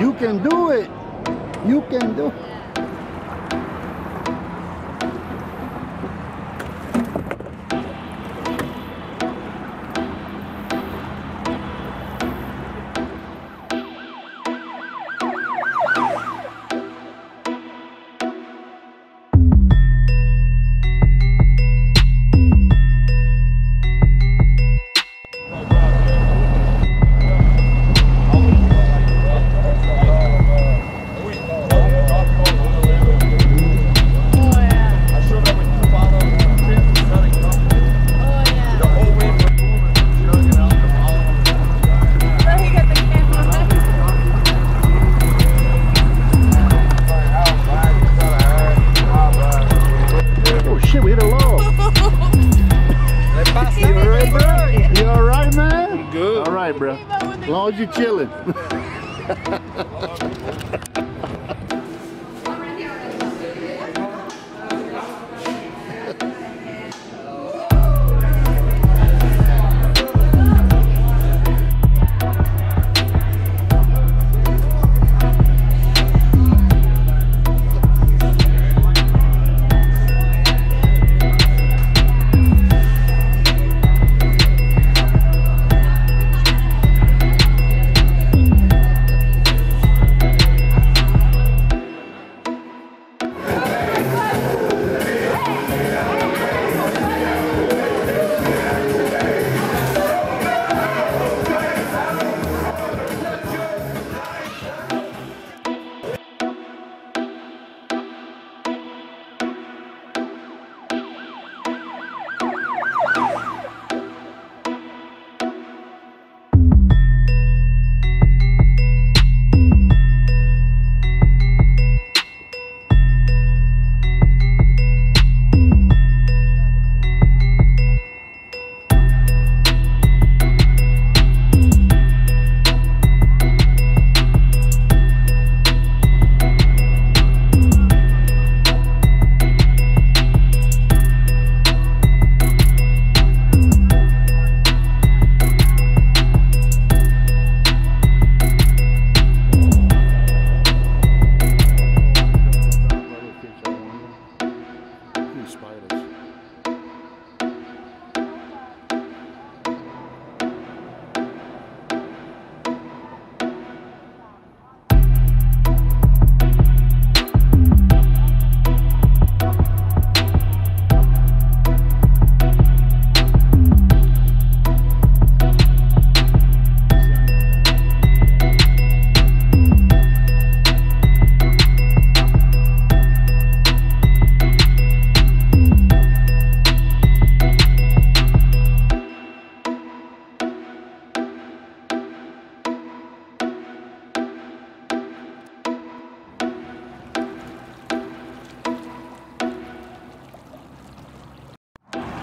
You can do it. You can do it. You're chilling.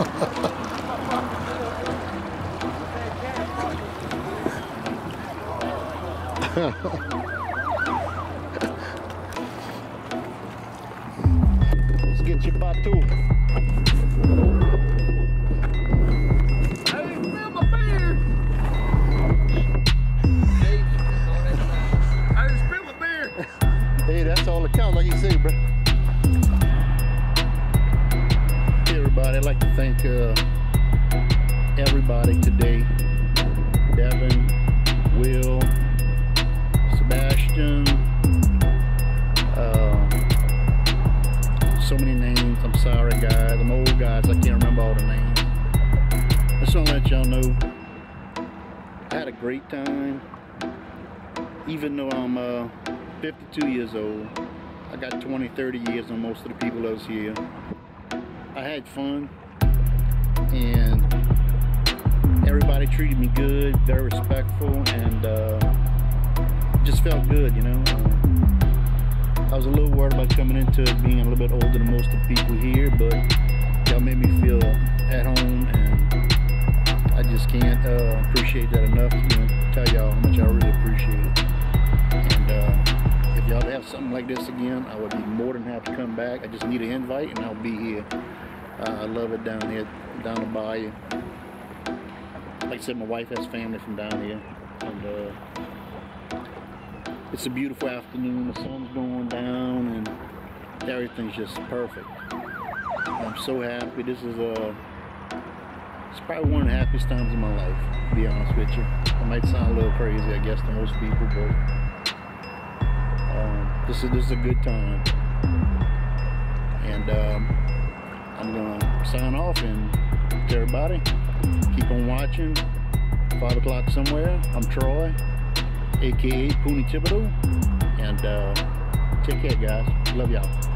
Let's get your bateau. Hey, that's all that counts, like you say, bro. Like to thank uh, everybody today. Devin, Will, Sebastian, uh, so many names. I'm sorry, guys. I'm old guys. I can't remember all the names. I just want to let y'all know I had a great time. Even though I'm uh, 52 years old, I got 20, 30 years on most of the people that was here. I had fun, and everybody treated me good, very respectful, and uh, just felt good, you know. Uh, I was a little worried about coming into it being a little bit older than most of the people here, but y'all made me feel at home, and I just can't uh, appreciate that enough. You tell y'all how much I really appreciate it. And uh, if y'all have something like this again, I would be more than happy to come back. I just need an invite, and I'll be here. Uh, I love it down here, down the bayou. Like I said, my wife has family from down here, and uh, it's a beautiful afternoon. The sun's going down and everything's just perfect. I'm so happy. This is a it's probably one of the happiest times in my life, to be honest with you. I might sound a little crazy, I guess, to most people, but this is this is a good time. And um, I'm gonna sign off and to everybody, keep on watching. Five o'clock somewhere. I'm Troy, aka Poonie Thibodeau, and uh, take care, guys. Love y'all.